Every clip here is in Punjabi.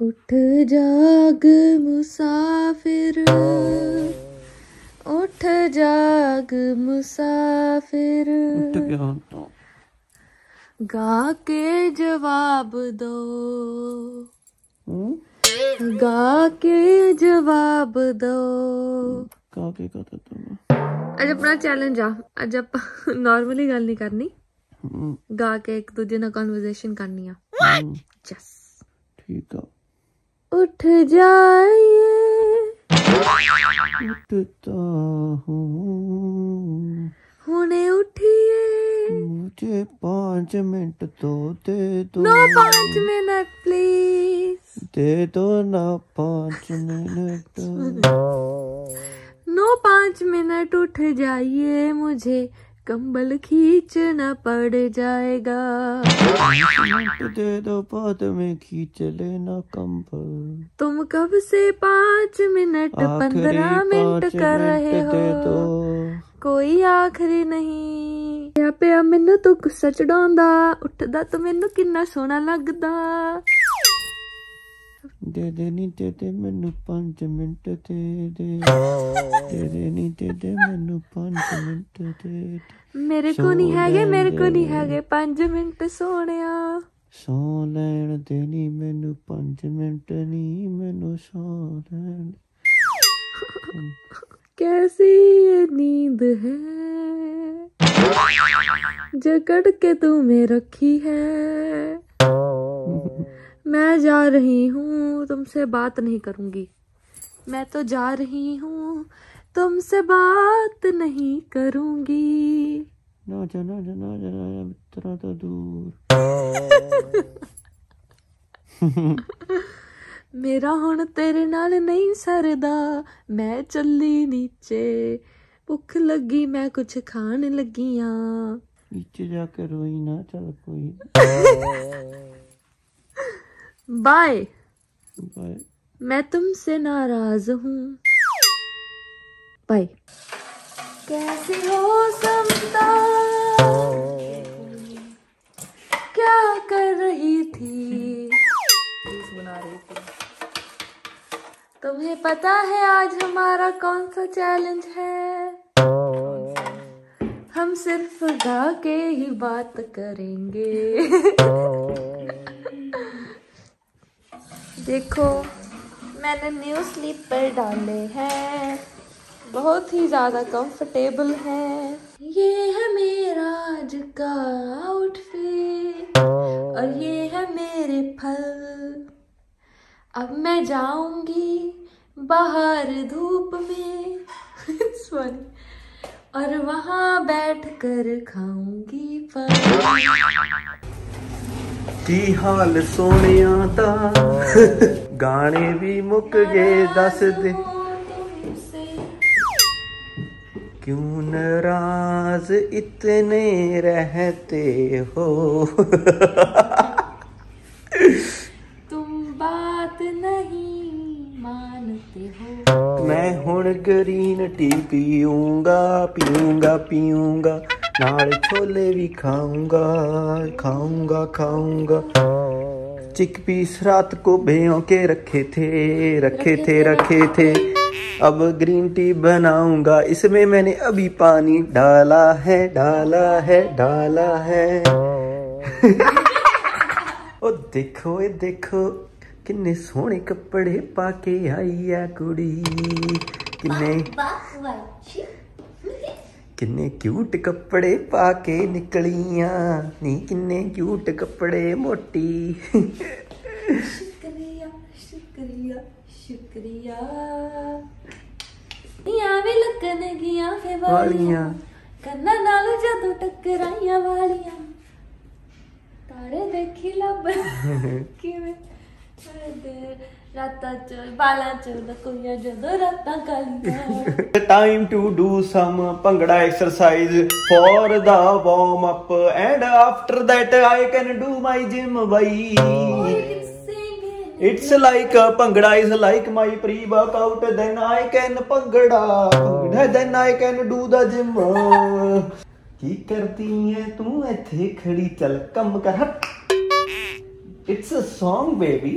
उठ जाग मुसाफिर उठ जाग मुसाफिर ਉੱਠ ਗਿਆ ਹੁਣ ਤਾਂ गा के जवाब दो ਹੂੰ गा के जवाब दो ਕਾ ਕੇ ਕਹਤਾ ਤੂੰ ਅੱਜ ਆਪਣਾ ਚੈਲੰਜ ਆ ਅੱਜ ਆਪਾਂ ਨਾਰਮਲੀ ਗੱਲ ਨਹੀਂ ਕਰਨੀ ਹੂੰ ਗਾ ਕੇ ਇੱਕ ਦੂਜੇ ਨਾਲ ਕਨਵਰਸੇਸ਼ਨ ਕਰਨੀ ਆ ਹੂੰ, ਜਸ ਠੀਕ ਆ उठ जाइए उठता हूँ। हुने उठिए। मुझे पाँच मिनट तो दे दो। नो पाँच मिनट प्लीज़। दे दो ना पाँच मिनट। नो पाँच मिनट उठ जाइए मुझे। कंबल खींचना पड़ जाएगा मिनट दे दो बाद में खींच लेना कंबल तुम कब से पाँच मिनट आखिरी पंद्रह मिनट पाँच कर रहे मिनट दे हो दो ਕੋਈ ਆਖਰੀ ਨਹੀਂ ਪਿਆ ਪਿਆ ਮੈਨੂੰ ਤੂੰ ਗੁੱਸਾ ਚੜਾਉਂਦਾ ਉੱਠਦਾ ਤੂੰ ਮੈਨੂੰ ਕਿੰਨਾ ਸੋਹਣਾ ਲੱਗਦਾ दे दे नहीं दे दे मैनू पाँच मिनट दे दे दे दे नहीं दे दे मैनू पाँच मिनट दे दे ਮੇਰੇ ਕੋ ਨਹੀਂ ਹੈਗੇ ਮੇਰੇ ਕੋ ਨਹੀਂ ਹੈਗੇ 5 ਮਿੰਟ ਸੋਹਣਿਆ ਸੌ ਲੈਣ ਦੇ ਨਹੀਂ ਮੈਨੂੰ ਪੰਜ ਮਿੰਟ ਨਹੀਂ ਮੈਨੂੰ ਸੌ ਲੈਣ कैसी ये नींद है जकड़ के तुम्हें रखी है मैं जा रही हूँ तुमसे बात नहीं करूंगी मैं तो जा रही हूँ तुमसे बात नहीं करूंगी ਨਾ ਜਾ ਨਾ ਜਾ ਨਾ ਜਾ ਨਾ ਜਾ ਮਿੱਤਰਾਂ ਤੋਂ ਦੂਰ ਮੇਰਾ ਹੁਣ ਤੇਰੇ ਨਾਲ ਨਹੀਂ ਸਰਦਾ ਮੈਂ ਚੱਲੀ ਨੀਚੇ ਭੁੱਖ ਲੱਗੀ ਮੈਂ ਕੁਛ ਖਾਣ ਲੱਗੀ ਆਂ ਨੀਚੇ ਜਾ ਕੇ ਰੋਈ ਨਾ ਚੱਲ ਕੋਈ बाय मैं तुमसे नाराज़ हूँ। बाय कैसे हो समता? क्या कर रही थी? बना रही थी। तुम्हें पता है आज हमारा कौन सा चैलेंज है? हम सिर्फ़ गा के ही बात करेंगे। देखो, मैंने न्यू स्लीपर डाले हैं। बहुत ही ज़्यादा कंफर्टेबल है। ये है मेरा आज का आउटफिट और ये है मेरे फल। अब मैं जाऊँगी बाहर धूप में। Sorry. और वहाँ बैठ कर खाऊँगी फल। ਕੀ ਹਾਲ ਸੋਹਣਿਆਂ ਦਾ ਗਾਣੇ ਵੀ ਮੁੱਕ ਗਏ ਦੱਸ ਦੇ तुमसे क्यों नाराज इतने रहते हो तुम बात नहीं मानते हो मैं ਹੁਣ ਗ੍ਰੀਨ ਟੀ ਪੀਊਂਗਾ ਪੀਊਂਗਾ ਪੀਊਂਗਾ नाल छोले भी खाऊँगा खाऊँगा खाऊँगा चिक पीस रात को भेंो के रखे थे रखे थे रखे थे अब ग्रीन टी बनाऊँगा इसमें मैंने अभी पानी डाला है डाला है डाला है ओ देखो ए देखो किन्ने सोने कपड़े पाके आई है कुड़ी किन्ने ਕਿੰਨੇ ਕਿਊਟ ਕੱਪੜੇ ਪਾ ਕੇ ਨਿਕਲੀਆਂ। ਨੀ ਕਿੰਨੇ ਕਿਊਟ ਕੱਪੜੇ ਮੋਟੀ। ਸ਼ੁਕਰੀਆ ਸ਼ੁਕਰੀਆ ਸ਼ੁਕਰੀਆ। ਨੀ ਆਵੇ ਲੱਗਣ ਗਿਆ ਫੇ ਵਾਲੀਆਂ। ਕੰਨਾਂ ਨਾਲ ਜਦੋਂ ਟਕਰਾਈਆਂ ਵਾਲੀਆਂ। ਤਾਰੇ ਦੇਖੀ ਲੱਭ। ਕਿਵੇਂ? Time to do some exercise for the warm up and after that I can do my gym by it's like bhangra is like my pre workout then I can bhangra then I can do the gym की करती है तू इथे खड़ी चल कम कर इट्स अ सॉन्ग बेबी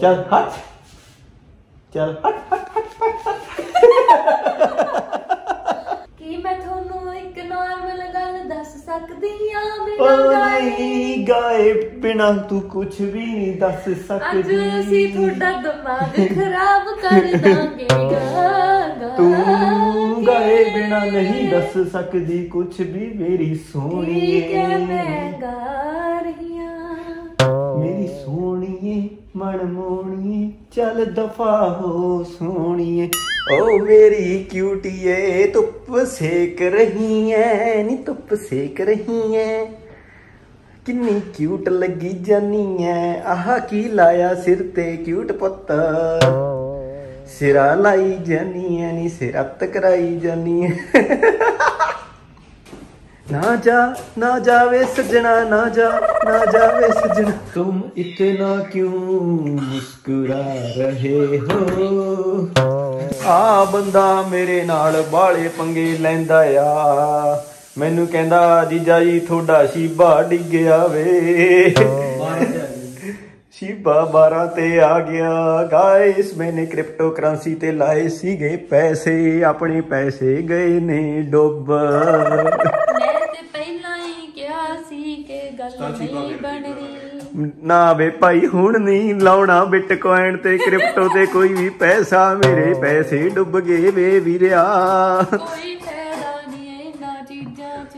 चल हट चल हट हट हट हट हट कि मैं थोनू एक नॉर्मल गल दस सकदी आ बिना गाए बिना तू कुछ भी नहीं दस सकदी ਅੱਜ ਅਸੀਂ ਤੁਹਾਡਾ ਦਿਮਾਗ ਖਰਾਬ ਕਰ ਦਾਂਗੇ ਗਾ ਗਾ तू ਤੂੰ ਗਾਏ ਬਿਨਾ ਨਹੀਂ ਦੱਸ ਸਕਦੀ ਕੁਝ ਵੀ ਮੇਰੀ ਸੋਹਣੀਏ। ਮੈਂ ਗਾ ਰਹੀ ਹਾਂ। ਮੇਰੀ ਸੋਹਣੀਏ ਮਨ ਮੋਣੀਏ ਚੱਲ ਦਫਾ ਹੋ ਸੋਹਣੀਏ। ਓ ਮੇਰੀ ਕਿਊਟੀਏ ਧੁੱਪ ਸੇਕ ਰਹੀ ਐ ਨੀ ਧੁੱਪ ਸੇਕ ਰਹੀ ਐ ਕਿੰਨੀ ਕਿਊਟ ਲੱਗੀ ਜਾਨੀ ਐ ਆਹ ਕੀ ਲਾਇਆ ਸਿਰ ਤੇ ਕਿਊਟ ਪੁੱਤ। ਸਿਰਾ ਲਾਈ ਜਾਨੀ ਐ ਨੀ ਸਿਰਾ ਤਕਰਾਈ ਜਾਨੀ ਨਾ ਜਾ ਨਾ ਜਾਵੇ ਸਜਣਾ ਨਾ ਜਾ ਨਾ ਜਾਵੇ ਸਜਣਾ। ਤੁਮ ਇਤਨਾ ਕਿਉਂ ਮੁਸਕਰਾ ਰਹੇ ਹੋ? ਆ ਬੰਦਾ ਮੇਰੇ ਨਾਲ ਬਾਲੇ ਪੰਗੇ ਲੈਂਦਾ ਆ। ਮੈਨੂੰ ਕਹਿੰਦਾ ਜੀਜਾ ਜੀ ਤੁਹਾਡਾ ਸ਼ੀਬਾ ਡਿੱਗਿਆ ਵੇ ਸ਼ੀਬਾ 12 ਤੇ ਆ ਗਿਆ। ਗਾਇਸ ਮੈਨੇ ਕ੍ਰਿਪਟੋ ਕਰੰਸੀ ਤੇ ਲਾਏ ਸੀਗੇ ਪੈਸੇ। ਆਪਣੇ ਪੈਸੇ ਗਏ ਨੇ ਡੁੱਬ। ਮੈਂ ਤੇ ਪਹਿਲਾਂ ਹੀ ਕਿਹਾ ਸੀ ਕਿ ਗੱਲ ਨਹੀਂ ਬਣਨੀ। ਨਾ ਵੇ ਭਾਈ ਹੁਣ ਨਹੀਂ ਲਾਉਣਾ ਬਿਟਕੋਇਨ ਤੇ ਕ੍ਰਿਪਟੋ ਤੇ ਕੋਈ ਵੀ ਪੈਸਾ। ਮੇਰੇ ਪੈਸੇ ਡੁੱਬ ਗਏ ਵੇ ਵੀਰਿਆ। ਕੋਈ ਫਾਇਦਾ ਨਹੀਂ ਇਹਨਾਂ ਚੀਜ਼ਾਂ 'ਚ।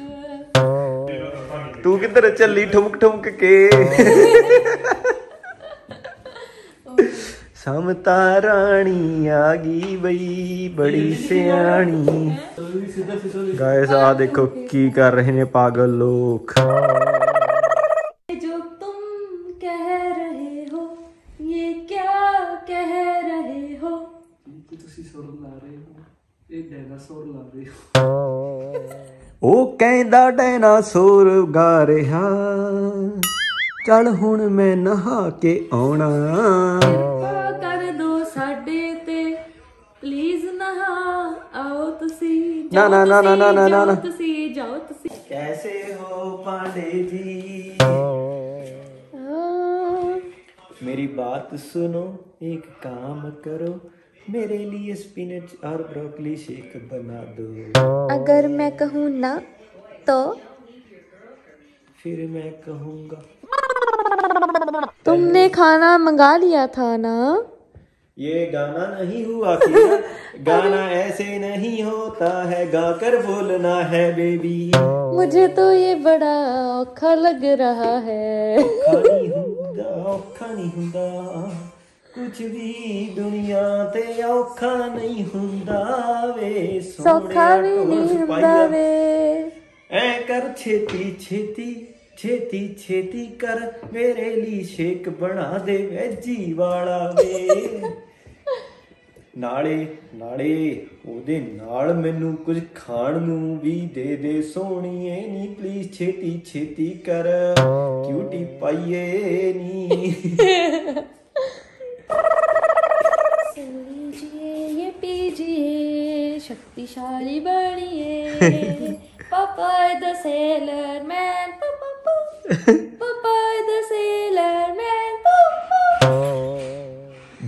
ਤੂੰ ਕਿੱਧਰ ਚੱਲੀ ਠੁਮਕ ਠੁਮਕ ਕੇ? ਸਮਤਾ ਰਾਣੀ ਆ ਗਈ ਬਈ ਬੜੀ ਸਿਆਣੀ। ਗਾਇਸ ਆ ਦੇਖੋ ਕੀ। ਕਰ ਰਹੇ ਨੇ ਪਾਗਲ ਲੋਕ। ਤੁਸੀਂ ਉਹ ਕਹਿੰਦਾ ਡਾਇਨਾਸੌਰ ਗਾ ਰਿਹਾ। ਚੱਲ ਹੁਣ ਮੈਂ ਨਹਾ ਕੇ ਆਉਣਾ। ना ना ना ना ना ना ना ना। जाओ कैसे हो पांडे जी मेरी बात सुनो एक काम करो मेरे लिए स्पिनच और ब्रोकली शेक बना दो। अगर मैं कहूँ ना तो? फिर मैं कहूँगा। तुमने खाना मंगा लिया था ना? ये गाना नहीं हुआ कि गाना ऐसे नहीं होता है गाकर बोलना है बेबी मुझे तो ये बड़ा औखा लग रहा है ਔਖਾ ਨਹੀਂ ਹੁੰਦਾ ਔਖਾ ਨਹੀਂ ਹੁੰਦਾ ਕੁਝ ਵੀ ਦੁਨੀਆ ਤੇ ਔਖਾ ਨਹੀਂ ਹੁੰਦਾ ਵੇ सौखा भी नहीं हुंदा वे ਐ ਕਰ ਛੇਤੀ ਛੇਤੀ ਛੇਤੀ ਛੇਤੀ ਕਰ ਮੇਰੇ ਲਈ ਸ਼ੇਕ ਬਣਾ ਦੇ ਵੈਜੀ ਵਾਲਾ ਵੇ ਨਾਲੇ ਨਾਲੇ ਉਹਦੇ ਨਾਲ ਮੈਨੂੰ ਕੁਝ ਖਾਣ ਨੂੰ ਵੀ ਦੇ ਦੇ ਸੋਹਣੀਏ ਨੀ ਪਲੀਜ਼ ਛੇਤੀ ਛੇਤੀ ਕਰ ਕਿਊਟੀ ਪਾਈਏ ਨੀ सुन लीजिए ये पीजिए शक्तिशाली बनिए Popeye the Sailor Man Popeye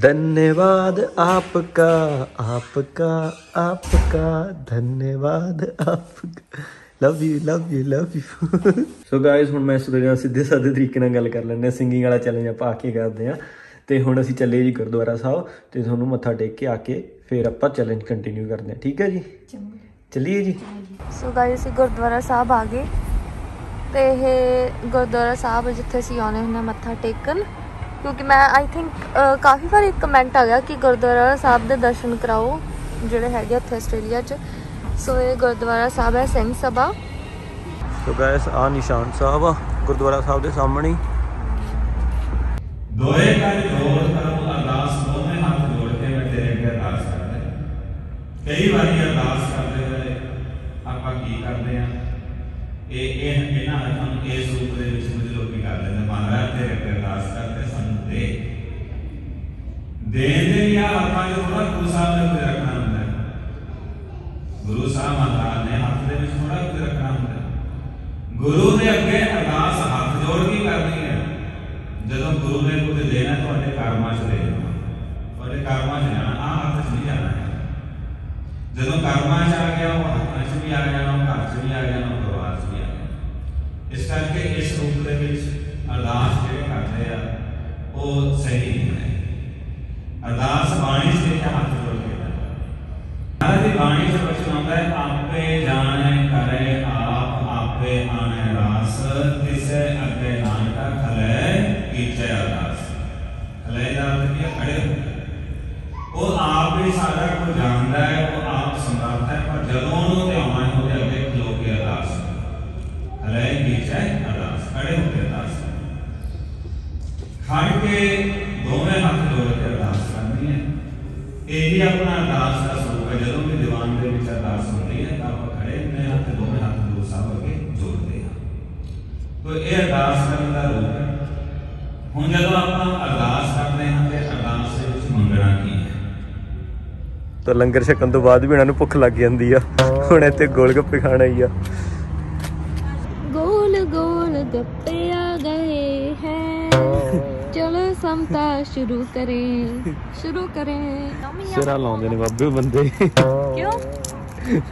धन्यवाद आपका आपका आपका, धन्यवाद आपका। Love you love you love you so guys ਹੁਣ ਮੈਂ ਸੋਚ ਰਿਹਾ ਸਿੱਧੇ ਸਾਦੇ ਤਰੀਕੇ ਨਾਲ ਗੱਲ ਕਰ ਲੈਂਦੇ ਆ ਸਿੰਗਿੰਗ ਵਾਲਾ ਚੈਲੰਜ ਆਪਾਂ ਆ ਕੇ ਕਰਦੇ ਆ ਤੇ ਹੁਣ ਅਸੀਂ ਚੱਲੇ ਜੀ ਗੁਰਦੁਆਰਾ ਸਾਹਿਬ ਤੇ ਤੁਹਾਨੂੰ ਮੱਥਾ ਟੇਕ ਕੇ ਆ ਕੇ ਫਿਰ ਆਪਾਂ ਚੈਲੰਜ ਕੰਟੀਨਿਊ ਕਰਦੇ ਆ ਠੀਕ ਹੈ ਜੀ? ਚੱਲੀਏ ਜੀ? ਸੋ ਗਾਇਸ ਅਸੀਂ ਗੁਰਦੁਆਰਾ ਸਾਹਿਬ ਆ ਗਏ। ਤੇ ਇਹ ਗੁਰਦੁਆਰਾ ਸਾਹਿਬ ਜਿੱਥੇ ਅਸੀਂ ਆਉਨੇ ਹੁੰਨੇ ਮੱਥਾ ਟੇਕਣ। ਕਿਉਂਕਿ ਮੈਂ ਆਈ ਥਿੰਕ ਕਾਫੀ ਵਾਰ ਇੱਕ ਕਮੈਂਟ ਆ ਗਿਆ ਕਿ ਗੁਰਦੁਆਰਾ ਸਾਹਿਬ ਦੇ ਦਰਸ਼ਨ ਕਰਾਓ ਜਿਹੜੇ ਹੈਗੇ ਉੱਥੇ ਆਸਟ੍ਰੇਲੀਆ 'ਚ। ਸੋ ਇਹ ਗੁਰਦੁਆਰਾ ਸਾਹਿਬ ਹੈ ਸਿੰਘ ਸਭਾ। ਸੋ ਗਾਇਸ ਆ ਨਿਸ਼ਾਨ ਸਾਹਿਬ ਆ ਗੁਰਦੁਆਰਾ ਸਾਹਿਬ ਦੇ ਸਾਹਮਣੇ। ਦੋਏ ਕਰ ਜੋੜ ਕਰਮ ਅਰਦਾਸ ਦੋਵੇਂ ਹੱਥ ਜੋੜ ਕੇ ਮੈਂ ਤੇਰੇ ਅੱਗੇ ਅਰਦਾਸ ਕਰਦਾ ਕਈ ਵਾਰੀ ਅਰਦਾਸ ਕਰਦੇ ਹੋਏ ਆਪਾਂ ਕੀ ਕਰਦੇ ਆ ਇਹ ਇਹ ਇਹਨਾਂ ਹੱਥਾਂ ਨੂੰ ਇਸ ਰੂਪ ਦੇ ਵਿੱਚ ਮੁਝ ਲੋਕੀ ਕਰ ਦਿੰਦੇ ਮਹਾਰਾਜ ਤੇਰੇ ਅੱਗੇ ਅਰਦਾਸ ਕਰਦੇ ਜਾਂ ਹੱਥਾਂ ਜੋ ਥੋੜਾ ਗੁਰੂ ਸਾਹਿਬ ਦੇ ਉੱਤੇ ਰੱਖਣਾ ਹੁੰਦਾ ਹੈ ਗੁਰੂ ਸਾਹਿਬ ਮਹਾਰਾਜ ਨੇ ਹੱਥ ਦੇ ਵਿੱਚ ਥੋੜਾ ਕੁਝ ਰੱਖਣਾ ਹੁੰਦਾ ਹੈ ਗੁਰੂ ਦੇ ਅੱਗੇ ਅਰਦਾਸ ਹੱਥ ਜੋੜ ਕੇ ਕਰਨੀ ਹੈ ਜਦੋਂ ਗੁਰੂ ਨੇ ਕੁਝ ਦੇਣਾ ਤੁਹਾਡੇ ਕਰਮਾਂ 'ਚ ਦੇ ਦੇਣਾ ਤੁਹਾਡੇ ਕਰਮਾਂ 'ਚ ਜਾਣਾ ਆ ਹੱਥ 'ਚ ਨਹੀਂ ਜਾਣਾ ਹੈ। ਜਦੋਂ ਕਰਮਾਂ 'ਚ ਆ ਗਿਆ ਉਹ ਹੱਥਾਂ 'ਚ ਵੀ ਆ ਜਾਣਾ ਉਹ ਘਰ 'ਚ ਵੀ ਆ ਜਾਣਾ ਉਹ ਪਰਿਵਾਰ 'ਚ ਵੀ ਆ ਜਾਣਾ ਇਸ ਕਰਕੇ ਇਸ ਰੂਪ ਦੇ ਵਿੱਚ ਅਰਦਾਸ ਜਿਹੜੇ ਕਰਦੇ ਆ ਉਹ ਸਹੀ ਨਹੀਂ ਹੈ ਅਰਦਾਸ ਬਾਣੀ 'ਚ ਲਿਖਿਆ ਹੱਥ ਜੋੜ ਕੇ ਕਰਨਾ। ਦੀ ਬਾਣੀ 'ਚ ਬਚਨ ਆਉਂਦਾ ਹੈ, ਆਪੇ ਜਾਣੇ, ਕਰੇ, ਆਪ ਆਪੇ ਆਣੇ ਰਾਸ, ਤਿਸੇ ਅੱਗੇ ਨਾਨਕਾ ਖਲੇ ਕੀਤੇ ਅਰਦਾਸ। ਖਲੇ ਦਾ ਅਰਥ ਕੀ ਖੜੇ ਉਹ ਆਪ ਹੀ ਸਾਰਾ ਕੁਝ ਜਾਣਦਾ ਹੈ, ਉਹ ਆਪ ਸਮਰੱਥ ਹੈ, ਪਰ ਜਦੋਂ ਉਹਨੂੰ ਧਿਆਨ ਇਹ ਆਪਣਾ ਅਰਦਾਸ ਦਾ ਸਰੂਪ ਹੈ ਜਦੋਂ ਵੀ ਦੀਵਾਨ ਦੇ ਵਿੱਚ ਅਰਦਾਸ ਹੁੰਦੀ ਹੈ ਤਾਂ ਖੜੇ ਹੁੰਦੇ ਹਾਂ ਦੋਵੇਂ ਹੱਥ ਦੋ ਸਭ ਅੱਗੇ ਜੋੜਦੇ ਹਾਂ। ਤੋ ਇਹ ਅਰਦਾਸ ਕਰਨ ਦਾ ਰੂਪ ਹੈ। ਹੁਣ ਜਦੋਂ ਆਪਾਂ ਅਰਦਾਸ ਕਰਦੇ ਹਾਂ ਤੇ ਅਰਦਾਸ ਦੇ ਵਿੱਚ ਮੰਗਣਾ ਕੀ ਹੈ? ਤਾਂ ਲੰਗਰ ਛਕਣ ਤੋਂ ਬਾਅਦ ਵੀ ਇਹਨਾਂ ਨੂੰ ਭੁੱਖ ਲੱਗ ਜਾਂਦੀ ਆ। ਹੁਣ ਇੱਥੇ ਗੋਲ ਗੱਪੇ ਖਾਣਾ ਹੀ ਆ। ਗੋਲ ਗੋਲ ਗੱਪੇ ਸਮਤਾ ਸ਼ੁਰੂ ਕਰੇ ਸ਼ੁਰੂ ਕਰੇ। ਸਿਰਾ ਲਾਉਂਦੇ ਨੇ ਬਾਬੇ ਬੰਦੇ। ਕਿਉਂ?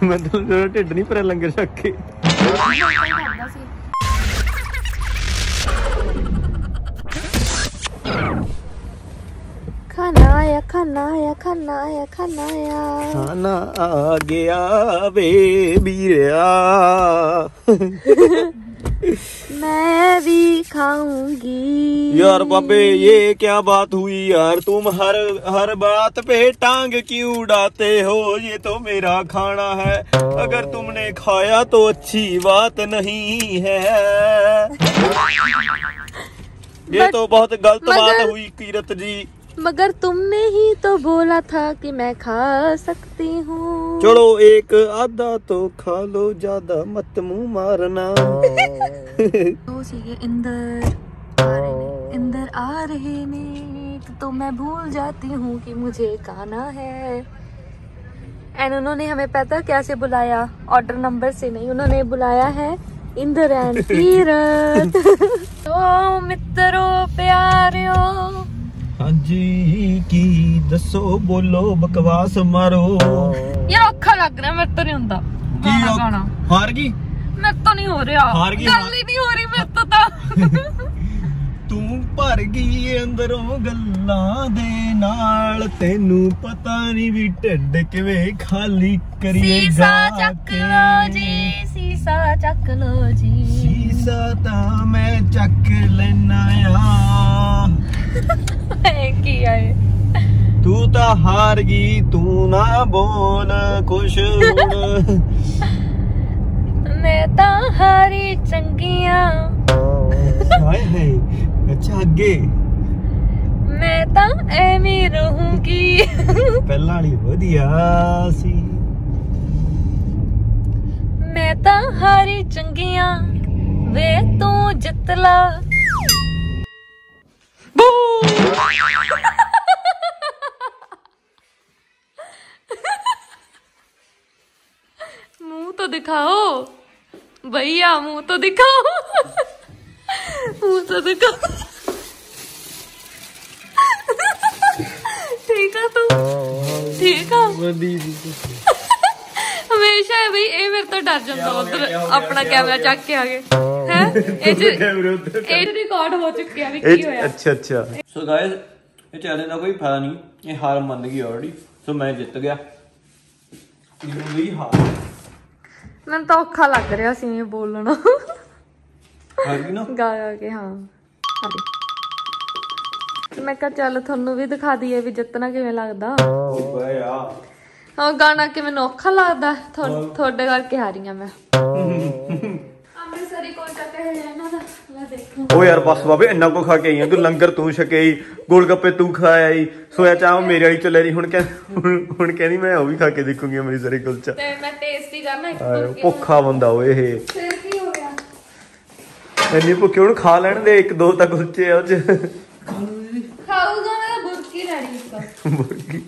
ਮਤਲਬ ਜਿਹੜਾ ਢਿੱਡ ਨਹੀਂ ਭਰਿਆ ਲੰਗਰ ਛੱਕ ਕੇ। ਖਾਣਾ ਆਇਆ ਖਾਣਾ ਆਇਆ ਖਾਣਾ ਆਇਆ ਖਾਣਾ ਆਇਆ। ਖਾਣਾ ਆ ਗਿਆ ਵੇ ਵੀਰਿਆ। मैं भी खाऊँगी। यार बाबे ये क्या बात हुई यार? तुम हर हर बात पे टांग क्यों उड़ाते हो? ये तो मेरा खाना है। अगर तुमने खाया तो अच्छी बात नहीं है। ये तो बहुत गलत बात हुई कीरत जी। मगर तुमने ही तो बोला था कि मैं खा सकती हूँ। चलो एक आधा तो खा लो ज़्यादा मत मुँह मारना। तो इंदर इंदर आ रहे ने तो मैं भूल जाती हूँ कि मुझे खाना है। एंड उन्होंने हमें पता कैसे बुलाया? ऑर्डर नंबर से नहीं उन्होंने बुलाया है। इंदर एंड तीरथ तो मित्रों प्यारियों ਹਾਂਜੀ ਕੀ ਦੱਸੋ? ਬੋਲੋ ਬਕਵਾਸ ਮਾਰੋ। ਯਾਰ ਔਖਾ ਲੱਗ ਰਿਹਾ ਮੇਰੇ ਤੋਂ ਨਹੀਂ ਹੁੰਦਾ। ਕੀ ਗਾਣਾ ਹਾਰ ਗਈ? ਮੇਰੇ ਤੋਂ ਨਹੀਂ ਹੋ ਰਿਹਾ। ਹਾਰ ਗਈ, ਗੱਲ ਹੀ ਨਹੀਂ ਹੋ ਰਹੀ ਮੇਰੇ ਤੋਂ ਤਾਂ। ਤੂੰ ਭਰ ਗਈ ਅੰਦਰੋਂ ਗੱਲਾਂ ਦੇ ਨਾਲ। ਤੈਨੂੰ ਪਤਾ ਨਹੀਂ ਵੀ ਢਿੱਡ ਕਿਵੇਂ ਖਾਲੀ ਕਰੀਏ ਜਾ ਚੱਕ ਕੇ। ਲੋ ਜੀ ਸੀਸਾ ਚੱਕ ਲੋ ਜੀ। ਸੀਸਾ ਤਾਂ ਮੈਂ ਚੱਕ ਲੈਣਾ ਆ। ਇਹ ਕੀ ਆਏ ਤੂੰ ਤਾਂ ਹਾਰ ਗਈ ਤੂੰ ਨਾ ਬੋਲ ਕੁਛ ਹੁਣ। ਮੈਂ ਤਾਂ ਹਾਰੀ ਚੰਗੀਆਂ। ਹਾਏ ਹਾਏ ਅੱਛਾ ਅੱਗੇ। ਮੈਂ ਤਾਂ ਐਵੇਂ ਰਹੂੰਗੀ। ਪਹਿਲਾਂ ਵਾਲੀ ਵਧੀਆ ਸੀ। ਮੈਂ ਤਾਂ ਹਾਰੀ ਚੰਗੀਆਂ ਵੇ ਤੂੰ ਜਿੱਤ ਲਾ। मुँह तो दिखाओ। भैया, मुँह तो दिखाओ। मुँह तो दिखाओ। ठीक है तू। तो। ठीक। है हमेशा है भाई ये मेरे तो डर जाता अपना कैमरा चक के आगे। ਹੈ ਇਹ ਚ ਇਹ ਰਿਕਾਰਡ ਹੋ ਚੁੱਕਿਆ ਵੀ ਕੀ ਹੋਇਆ। ਅੱਛਾ ਅੱਛਾ। ਸੋ ਗਾਇਸ ਇਹ ਚੈਲੰਜ ਦਾ ਕੋਈ ਫਾਇਦਾ ਨਹੀਂ। ਇਹ ਹਾਰ ਮੰਨ ਗਈ ਆਲਰੇਡੀ ਸੋ ਮੈਂ ਜਿੱਤ ਗਿਆ। ਇਹਨੂੰ ਵੀ ਹਾਰ। ਮੈਨੂੰ ਤਾਂ ਔਖਾ ਲੱਗ ਰਿਹਾ ਸੀ ਇਹ ਬੋਲਣਾ। ਹਾਰ ਗਈ ਨਾ? ਗਾ ਗਾ ਕੇ ਹਾਂ। ਹਾਂਜੀ ਤੇ ਮੈਂ ਕਿਹਾ ਚੱਲ ਤੁਹਾਨੂੰ ਵੀ ਦਿਖਾ ਦਈਏ ਵੀ ਜਿੱਤਣਾ ਕਿਵੇਂ ਲੱਗਦਾ। ਬਈ ਆ ਹਾਂ ਗਾਣਾ ਕਿ ਮੈਨੂੰ ਔਖਾ ਲੱਗਦਾ। ਤੁਹਾ- ਤੁਹਾਡੇ ਕਰਕੇ ਹਾਰੀਆਂ ਮੈਂ। ਓ ਯਾਰ ਬਸ ਬਾਬੇ ਇੰਨਾ ਕੋ ਖਾ ਕੇ ਆਈ ਆ ਤੂੰ ਲੰਗਰ ਤੂੰ ਛਕੇਈ ਗੋਲ ਗੱਪੇ ਤੂੰ ਖਾਇਆ ਈ। ਸੋਇਆ ਚਾਹ ਮੇਰੇ ਵਾਲੀ ਚੱਲੇ ਰਹੀ ਹੁਣ ਕਹਿ ਹੁਣ- ਕਹਿੰਦੀ ਮੈਂ ਉਹ ਵੀ ਖਾ ਕੇ ਦੇਖੂੰਗੀ ਅੰਮ੍ਰਿਤਸਰੀ ਕੁਲਚਾ। ਤੇ ਮੈਂ ਟੇਸਟੀ ਕਰਨਾ ਇੱਕ ਭੁੱਖਾ ਬੰਦਾ ਓਏ ਇਹ। ਫਿਰ ਕੀ ਹੋ ਗਿਆ? ਇੰਨੀ ਭੁੱਖੇ ਹੁਣ ਖਾ ਲੈਣ ਦੇ ਇੱਕ ਦੋ ਤਾਂ ਕੁਲਚੇ ਆ ਉਹ ਚ। ਖਾਊਗਾ ਮੈਂ ਬੁਰਕੀ ਲੈਣੀ ਇੱਕ। ਮੁਰਗੀ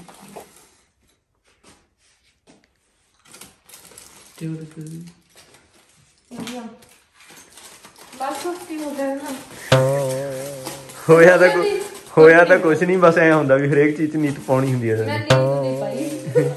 ਤੇ ਉਹ ਕਰ ਬਸ ਕੀ ਹੋ ਗਿਆ ਨਾ ਹੋਇਆ ਤਾਂ ਕੁ- ਹੋਇਆ ਤਾਂ ਕੁਛ ਨਹੀਂ ਬਸ ਐ ਹੁੰਦਾ ਵੀ ਹਰੇਕ ਚੀਜ਼ 'ਚ ਨੀਤ ਪਾਉਣੀ ਹੁੰਦੀ ਹੈ ਮੈਂ ਨੀਂਦ ਨਹੀਂ ਪਾਈ।